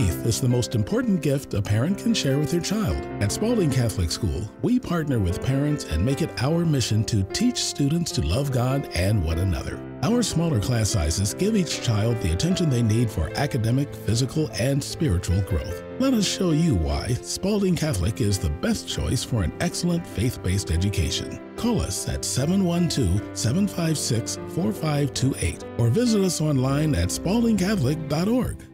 Faith is the most important gift a parent can share with their child. At Spalding Catholic School, we partner with parents and make it our mission to teach students to love God and one another. Our smaller class sizes give each child the attention they need for academic, physical, and spiritual growth. Let us show you why Spalding Catholic is the best choice for an excellent faith based education. Call us at 712 756 4528 or visit us online at spaldingcatholic.org.